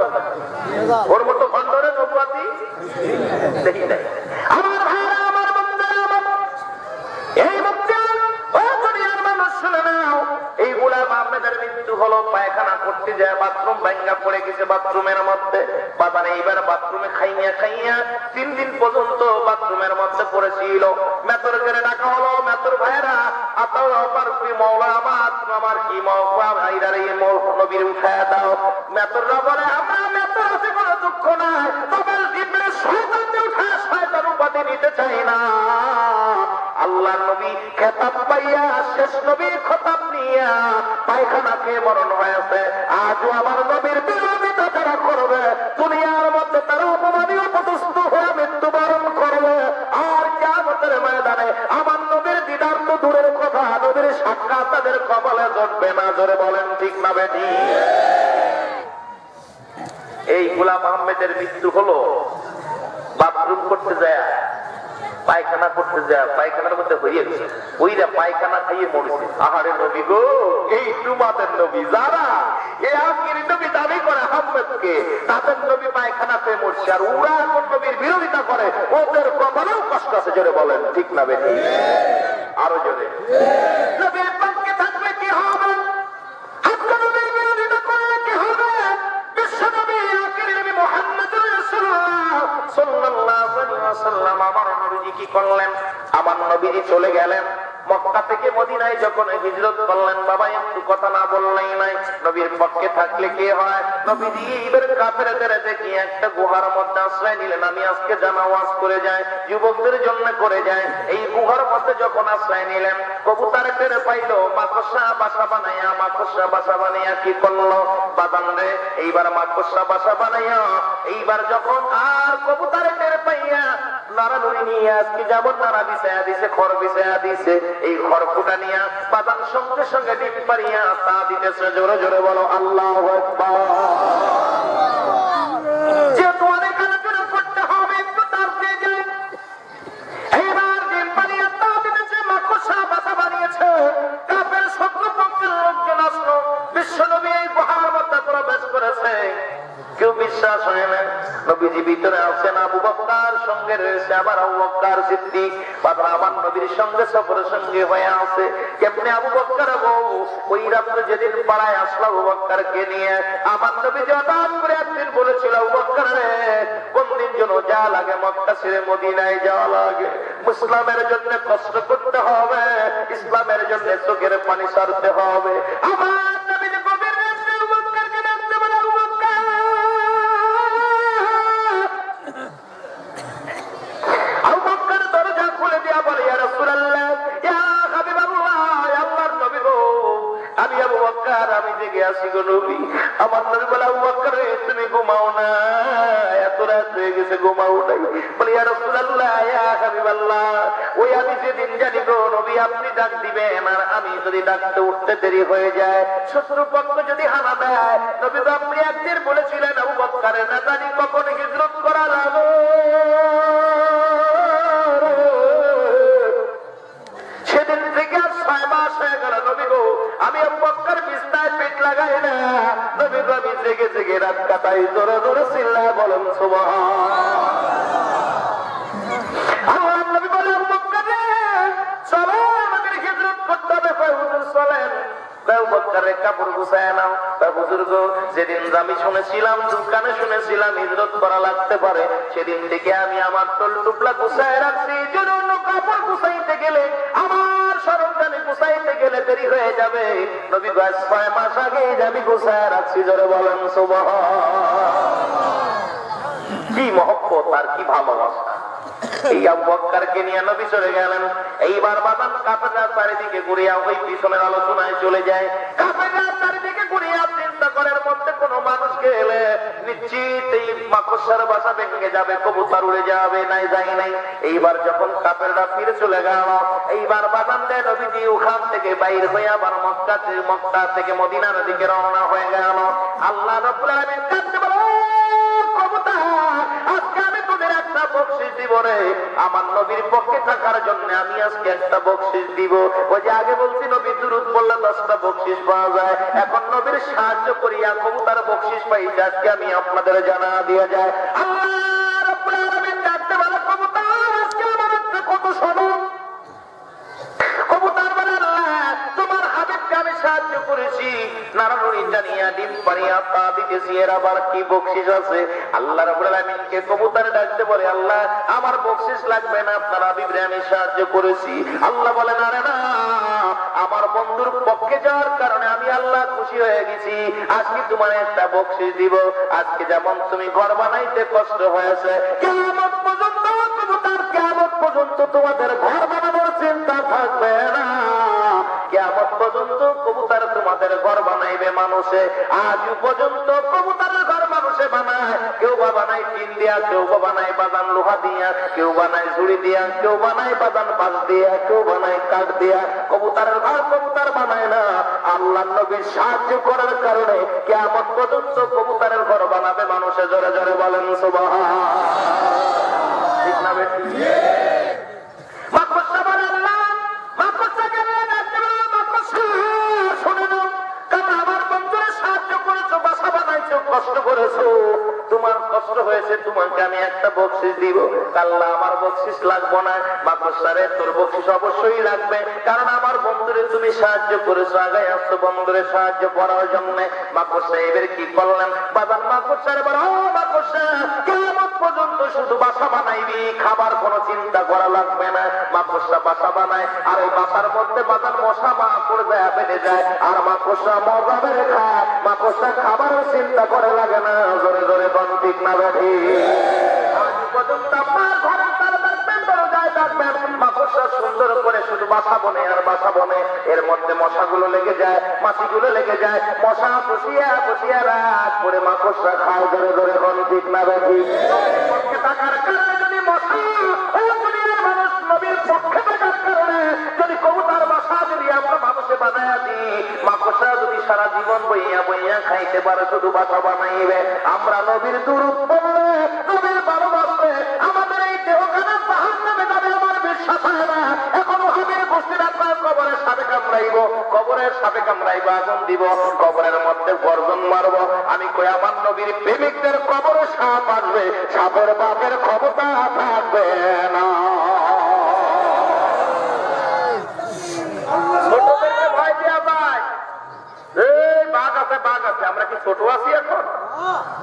কথা কথা ওর মতো খন্ডরে নবুয়াতি দেখি নাই। আমার ভাইরা, আমার বন্ধুরা, এই বক্তব্য ও দুনিয়ার মানুষ, শুনে নাও। এই গোলাম আহমেদের মৃত্যু হলো পায়খানা করতে যায়, বাথরুম ভাঙ্গা পড়ে গেছে বাথরুমের মধ্যে। বাবা এইবার বাথরুমে খাইয়া খাইয়া তিন দিন পর্যন্ত বাথরুমের মধ্যে পড়েছিল। মেতর করে ডাকা হলো, মেতর ভাইরা আতাও অপার করি মৌলা, আমার আমার কি মৌলা? ভাইরার এই মৌ নবীর উঠায় দাও। মেতররা বলে আমরা মেতর আছে কোনো দুঃখ নাই। তবে দিবে শয়তানকে উঠায় শয়তান উপাধি নিতে চাই না। আল্লাহ নবী খেতাব পাইয়া, শেষ নবীর খতাব নিয়া পায়খানা খেয়ে মরণ হয়েছে। আজও আমার নবীর বিরোধিতা যারা করবে। দুনিয়ার মধ্যে তারা অপমানীয় পদস্থ হয়ে মৃত্যুবরণ করবে। আর কেমতের ময়দানে আমার নবীর দিদার তো দূরের কথা, নবীর সাক্ষাৎ তাদের কপালে জটবে না। জোরে বলেন ঠিক না বেটি? এই গুলাম আহমেদের মৃত্যু হলো বাথরুম করতে যায়, পায়খানা করতে যায়, পায়খানার মধ্যে হইয়ে গেছে। ওইরা পায়খানা খাইয়ে মরেছে। আহারে নবী গো, এই তোমাদের নবী যারা ঠিক না বেটি আরও জোরে। নবীর সাল্লাল্লাহু আমার নবীজি কি করলেন? আমার নবীজি চলে গেলেন। মক্কা থেকে মদিনায় যখন হিজরত করলেন, বাবা একটু কথা না বললেই নাই নবীর পক্ষে থাকলে কি হয়? নবীজি কাফেরদের দেখি একটা গুহার মধ্যে আশ্রয় নিলেন। আমি আজকে জানা ওয়াজ করে যাই, যুবকদের জন্য করে যায় এই গুহার মধ্যে যখন আশ্রয় নিলেন, কবুতার টেরে পাইলো মাকসা বাসা বানাইয়া মাকসা বাসা বানাইয়া কি করল? বাদান রে, এইবার মাকসা বাসা বানাইয়া, এইবার যখন আর কবুতার নাড়ানুড়ি নিয়ে আজকে যেমন তারা বিছায়া দিছে খড় বিছায়া দিছে এই খড় ফুটা নিয়ে বাদান সঙ্গে সঙ্গে ডিম পারিয়া তা দিতেছে। জোরে জোরে বলো, আল্লাহ যেহেতু বিশ্বাস হয় না নবীজি ভিতরে আছেন, আবু বক্কার সঙ্গে রয়েছে আবার আবু বক্কার সিদ্দিক। বাবা আমার নবীর সঙ্গে সফরের সঙ্গে হয়ে আছে। কেমনি আবু বক্কার বউ ওই রাত্রে যেদিন পাড়ায় আসলো আবু বক্কারকে নিয়ে, আমার নবী হঠাৎ করে একদিন বলেছিল, আবু বক্কার রে, কোন দিন যেন যা লাগে মক্কা ছেড়ে মদিনায় যাওয়া লাগে। ইসলামের জন্য কষ্ট করতে হবে, ইসলামের জন্য চোখের পানি সারতে হবে। আমার আমার নবী বলে তুমি ঘুমাও না, এত রাত হয়ে গেছে, ঘুমাও নাই। বলে ওই আমি যেদিন জানি গো নবী, আপনি ডাক দিবেন, আর আমি যদি ডাকতে উঠতে দেরি হয়ে যায় শত্রু পক্ষ যদি হানা দেয়, নবী আপনি একদিন বলেছিলেন, আবু বকরের না জানি কখন নবী জেগে জেগে রাত কাটাই জোরে জোরে চিল্লা বলেন যেদিন আমি শুনেছিলাম, দোকানে শুনেছিলাম করা লাগতে পারে, সেদিন থেকে আমি আমার টল টুপলা গুছায় রাখছি অন্য কাপড় গুছাইতে হয়ে যাবে। নবী গাছ ছয় মাস আগে যাবি গোসায় রাখছি জোরে বলেন সুবহান। কি মহব্বত, আর কি ভালোবাসা। এই আবু বক্করকে নিয়ে নবী গেলেন। এইবার বাদান কাপড় চারিদিকে ঘুরিয়া ওই পিছনের আলোচনায় চলে যায়। মানুষকে এলে মাকড়সার বাসা ভেঙে যাবে, কবুতর উড়ে যাবে, নাই যাই নাই। এইবার যখন কাপেররা ফিরে চলে গেল, এইবার দেয় নবীজি, ওখান থেকে বাইর হয়ে আবার মক্কা মক্কা থেকে মদিনার দিকে রওনা হয়ে গেল। আল্লাহ রবুল্লাহ কাঁদতে "ও কবুতর, আজকে আমি তোদের একটা বকশিস দিব রে আমার নবীর পক্ষে থাকার জন্য আমি আজকে একটা বকশিস দিব। ওই যে আগে বলছি নবী দুরুদ বললে দশটা বকশিস পাওয়া যায়। এখন নবীর সাহায্য করিয়া কবুতার বকশিস পাই আজকে আমি আপনাদের জানা দিয়ে যায় আল্লাহ! করেছি। জানিয়া ডিম পানিয়া পা দিতেছি এর আবার কি বকশিস আছে? আল্লাহ কবুতর ডাকতে বলে, আল্লাহ, আমার বকশিস লাগবে না আমি সাহায্য করেছি। আল্লাহ বলে, না রে, না, আমার বন্ধুর পক্ষে যাওয়ার কারণে আমি আল্লাহ খুশি হয়ে গেছি। আজকে তোমার একটা বকশিস দিব। আজকে যেমন তুমি ঘর বানাইতে কষ্ট হয়েছে কেমন পর্যন্ত কেমন পর্যন্ত তোমাদের ঘর বানানোর চিন্তা থাকবে না। কেমন পর্যন্ত তোমাদের ঘর বানাইবে মানুষে। আজ পর্যন্ত কবুতরের ঘর মানুষে বানায়। কেউ বা বানায় টিন দিয়া, কেউ বা বানায় বাদান লোহা দিয়া, কেউ বানায় ঝুড়ি দিয়া, কেউ বানায় বাদান পাশ দিয়া, কেউ বানায় কাঠ দিয়া। কবুতরের ঘর কবুতর বানায় না। আল্লাহ নবীর সাহায্য করার কারণে কেমন পর্যন্ত কবুতরের ঘর বানাবে মানুষে। জোরে জোরে বলেন সুবাহ ঠিক না বেশি করেছ। তোমার কষ্ট হয়েছে, তোমাকে আমি একটা বকশিস দিব। কাল্লা, আমার বকশিস লাগবো না। মাকড়সারে তোর বকশিস অবশ্যই লাগবে। কারণ আমার বন্ধুরে তুমি সাহায্য করেছ আগে আসছো বন্ধুরে সাহায্য করার জন্য। মাকড়সা এবার কি করলেন? বাবার মাকড়সা কেমন পর্যন্ত শুধু বাসা বানাইবি, খাবার কোনো চিন্তা করা লাগবে না। বাসা বানায়, আর ওই বাসার মধ্যে বাজার মশা দেয়া বেড়ে যায়। আর মজা বেড়ে খায় মাকড়সা খাবারও চিন্তা করে লাগে না। জোরে জোরে কোন ঠিক না বেঠি পর্যন্ত আপনার ঘরের তার দেখবেন দরজায় দেখবেন মাকড়সা সুন্দর করে শুধু বাসা বনে আর বাসা বনে এর মধ্যে মশাগুলো লেগে যায় মাছিগুলো লেগে যায়। মশা বসিয়া বসিয়া রাত করে মাকড়সা খায় ধরে ধরে কোন ঠিক না বেঠি থাকার কারণে যদি মশা নবীর পক্ষে থাকার কারণে যদি কবুতার বাসা যদি আমরা মানুষে বানায় দিই মাকড়সা সারা জীবন বইয়া বইয়া খাইতে পারে, শুধু বাসা বানাইবে। আমরা নবীর দূরত বললে নবীর ভালোবাসলে আমাদের এই আগুন দিব মধ্যে আমি কই নবীর প্রেমিকদের কবরে সাপ আসবে, সাপের বাপের ক্ষমতা থাকবে না ছোটদেরকে ভয় দেয়া পায় এই বাঘ আছে বাঘ আছে আমরা কি ছোট আছি এখন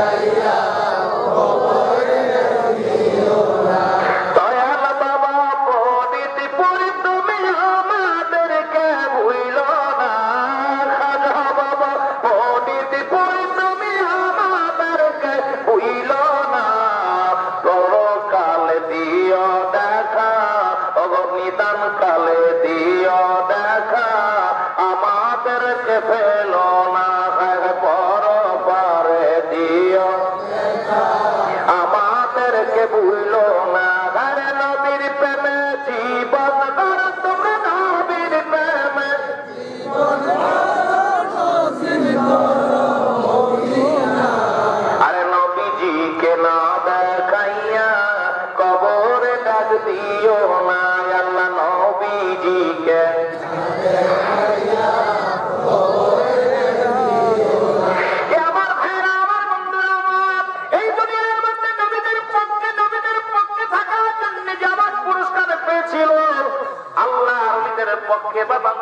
Maria.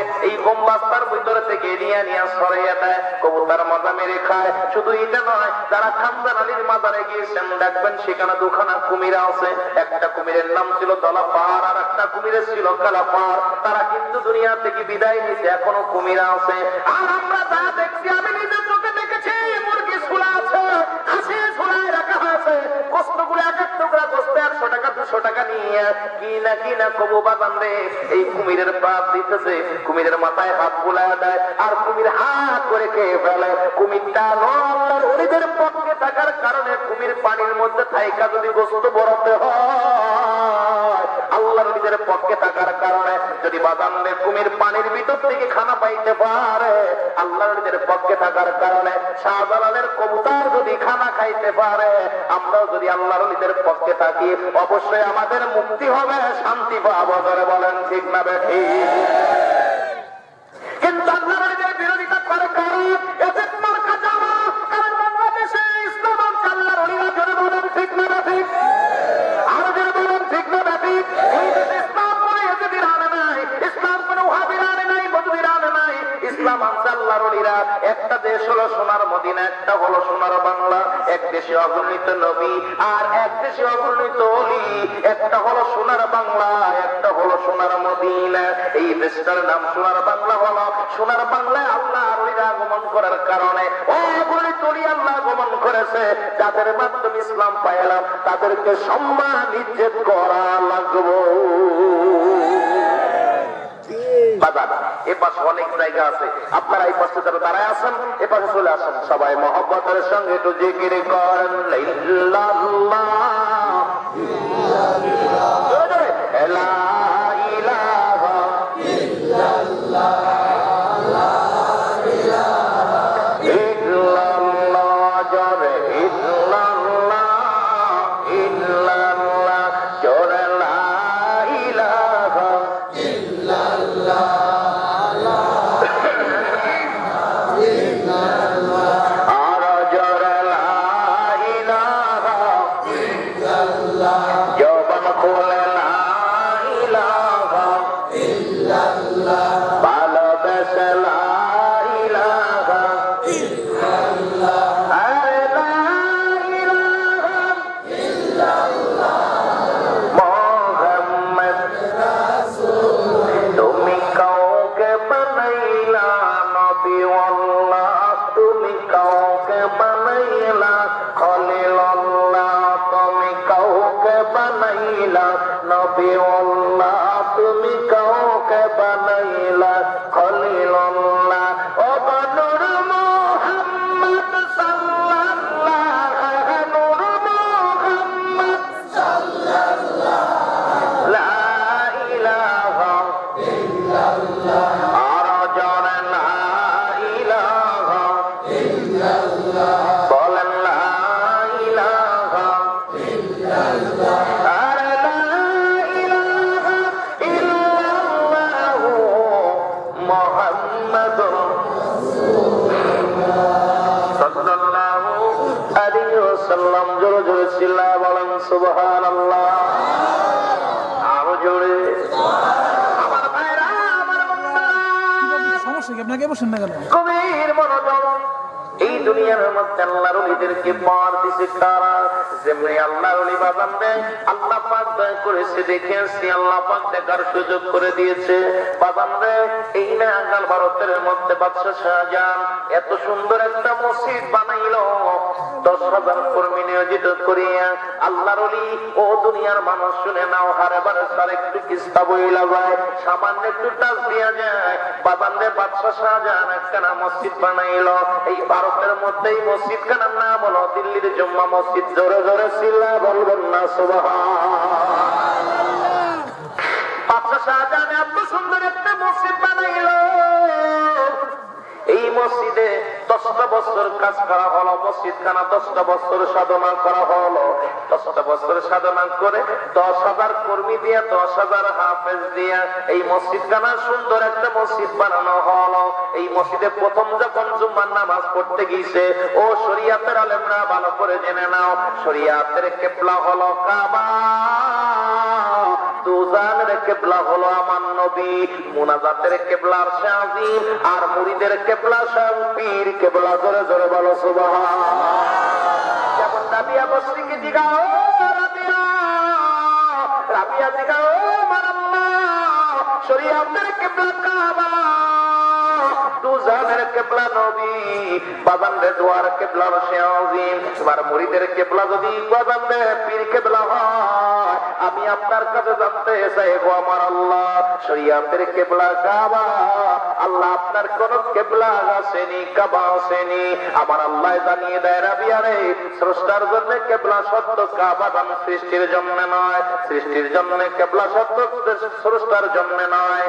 আছে এই বাস্তার ভিতরে থেকে নিয়ে নিয়ে সরাইয়া দেয়, কবুতার মাথা মেরে খায়। শুধু এটা নয়, যারা খামদার আলীর মাজারে গিয়েছেন, দেখবেন সেখানে দুখানা কুমির আছে। একটা কুমিরের নাম ছিল দলাপার, আর একটা কুমিরের ছিল কালাপার। তারা কিন্তু দুনিয়া থেকে বিদায় নিয়েছে, এখনও কুমিরা আছে। আর আমরা যা দেখছি, আমি নিজের টাকা নিয়ে কি না কি না কবু বাদাম এই কুমিরের পাপ দিতেছে, কুমিরের মাথায় হাত বোলা দেয়, আর কুমির হাত করে খেয়ে ফেলে। কুমিরটা নল্লার হরিদের পক্ষে থাকার কারণে কুমির পানির মধ্যে থাইকা যদি বস্তু বরাতে হয় আল্লাহর নিজের পক্ষে থাকার কারণে যদি বাদাম কুমির পানির ভিতর থেকে খানা পাইতে পারে আল্লাহর নিজের পক্ষে থাকার কারণে শাহজালালের কবুতার যদি খানা খাইতে পারে, আমরাও যদি আল্লাহর নিজের পক্ষে থাকি, অবশ্যই আমাদের মুক্তি হবে, শান্তি পাবো বলেন ঠিক না বেঠি। কিন্তু আল্লাহর নবী, আর এক দেশে অগণিত অলি, একটা হলো সোনার বাংলা, একটা হলো সোনার এই দেশটার নাম সোনার বাংলা হলো, সোনার বাংলায় আল্লাহ আগমন করার কারণে অগণিত অলি আল্লাহ আগমন করেছে। যাদের মাধ্যমে ইসলাম পাইলাম, তাদেরকে সম্মান ইজ্জত করা লাগবো। এ পাশে অনেক জায়গা আছে। আপনারা এই পাশে যারা দাঁড়ায় আসেন এ পাশে চলে আসেন। সবাই মহব্বতের সঙ্গে একটু জিকির করেন। ইল্লাল্লাহ। জবান বসেন না কেন? কবির এই দুনিয়ার মধ্যে আল্লাহর অলিদেরকে পার দিছে কারা? যেমনি আল্লাহর বাদাম দেয় আল্লাহ পাক দয়া করেছে দেখে আল্লাহ পাক দেখার সুযোগ করে দিয়েছে। দেয় এই না ভারতের মধ্যে বাদশাহ শাহজাহান এত সুন্দর একটা মসজিদ বানাইলো। দশ হাজার কর্মী নিয়োজিত করিয়া আল্লাহর অলি, ও দুনিয়ার মানুষ শুনে নাও, হারে বারে সার একটু কিস্তা বইলা যায়, সামান্য একটু টাচ দিয়া যায়। বাদানদের বাদশাহ শাহজাহান একখানা মসজিদ বানাইলো। এই ভারতের মধ্যেই মসজিদ খানার নাম হলো দিল্লির জম্মা মসজিদ। জোরে জোরে চিল্লা বলবেন না সুবাহ শাহজাহান এত বছর কাজ করা হলো মসজিদ খানা দশটা বছর সাধনা করা হলো। দশটা বছর সাধনা করে দশ হাজার কর্মী দিয়ে, দশ হাজার হাফেজ দিয়া এই মসজিদ খানা সুন্দর একটা মসজিদ বানানো হলো। এই মসজিদে প্রথম যখন জুম্মার নামাজ পড়তে গিয়েছে, ও শরিয়াতের আলেমরা ভালো করে জেনে নাও, শরিয়াতের কেবলা হলো কাবা। দুজানের কেবলা হলো আমার নবী, মুনাজাতের কেবলা শাহিম আর মুড়িদের কেবলা শাহ পীর কেবলা জোরে জোরে বলো সুবাহ যেমন রাবিয়া বস্রিকে জিগাও রাবিয়া রাবিয়া জিগাও মারাম্মা, শরীয়তের কেবলা কাবা। দুজানের আমি আপনার কাছে জানতে চাই গো আমার আল্লাহ। শরিয়াতের কেবলা কাবা, আল্লাহ আপনার কোন কেবলা আসেনি, কাবা আসেনি। আমার আল্লাহ জানিয়ে দেয় রাবিয়ারে স্রষ্টার জন্য কেবলা সত্য কাবা দাম সৃষ্টির জন্য নয়, সৃষ্টির জন্য কেবলা সত্য স্রষ্টার জন্য নয়।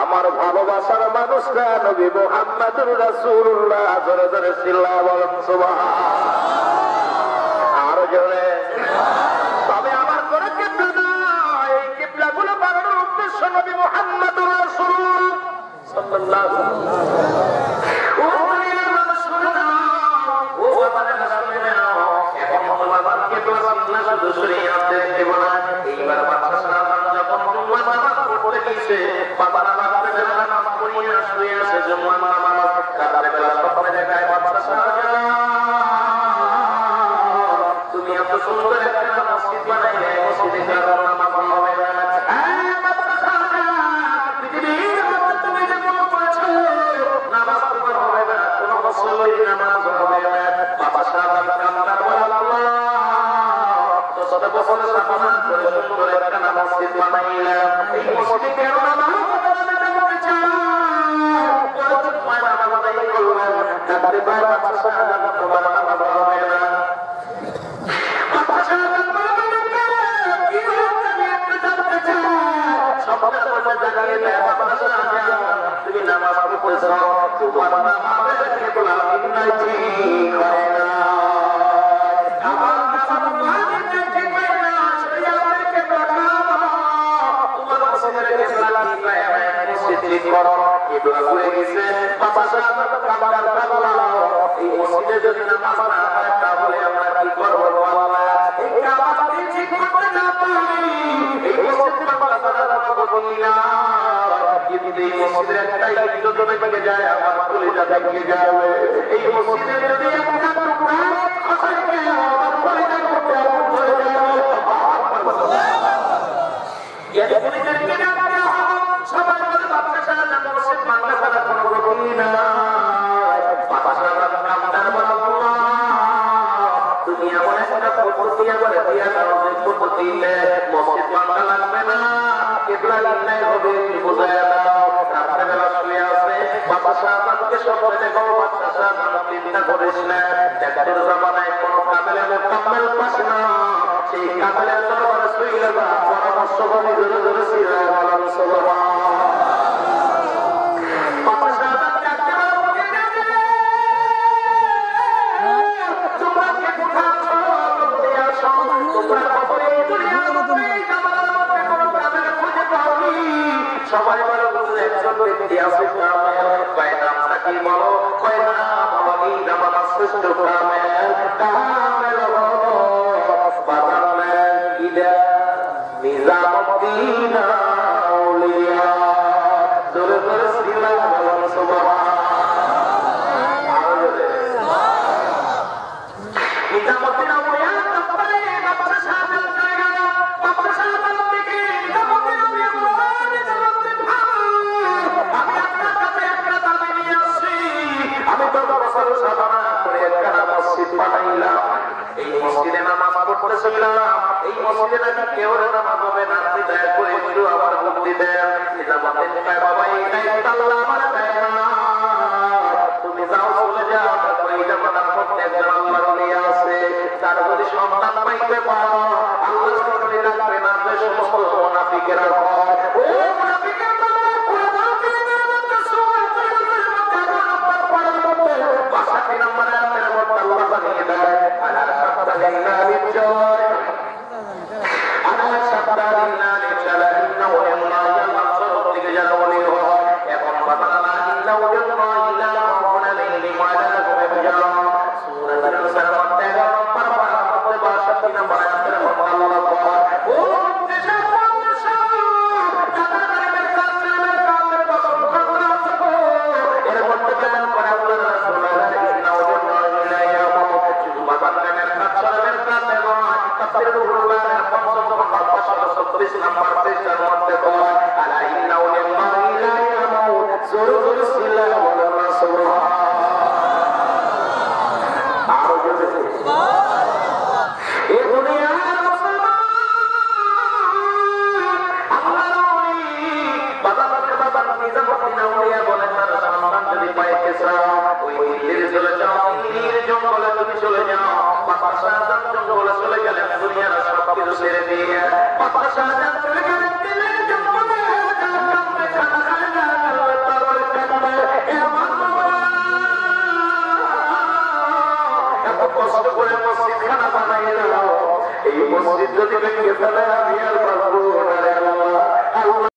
আমার ভালোবাসার মানুষরা নবী মোহাম্মদুর রাসূলুল্লাহ। ধরে ধরে চিল্লা বলেন সুবহান। আরও জোরে। তবে আমার করে কেবলা এই কেবলা উদ্দেশ্য নবী মোহাম্মদ রাসূল সাল্লাল্লাহু ও নাও, ও শুধু এই মসজিদে কেন নামাজ হবে না বলতে চাও? পরে তো তোমার নামাজ আদায় করলাম। মসজিদ ঠিক করো কেবলা ভুলে গেছে বাবা সাহেব কাবার এই মসজিদে যদি নামাজ না হয় তাহলে আমরা কি করব এই কাবাকে ঠিক করতে না পারি এই মসজিদ আমরা সারা বলি না কিন্তু এই মসজিদের একটা ইজ্জত থেকে যায় আমার কলিজা থেকে যাবে এই মসজিদের যদি একটা টুকরা খসাই গেল করতে চলে সবাই সেই শুইলে বা পরামর্শ করে ধরে ধরে শুয়ে বলেন বাবা